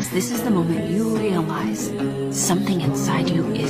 because this is the moment you realize something inside you is.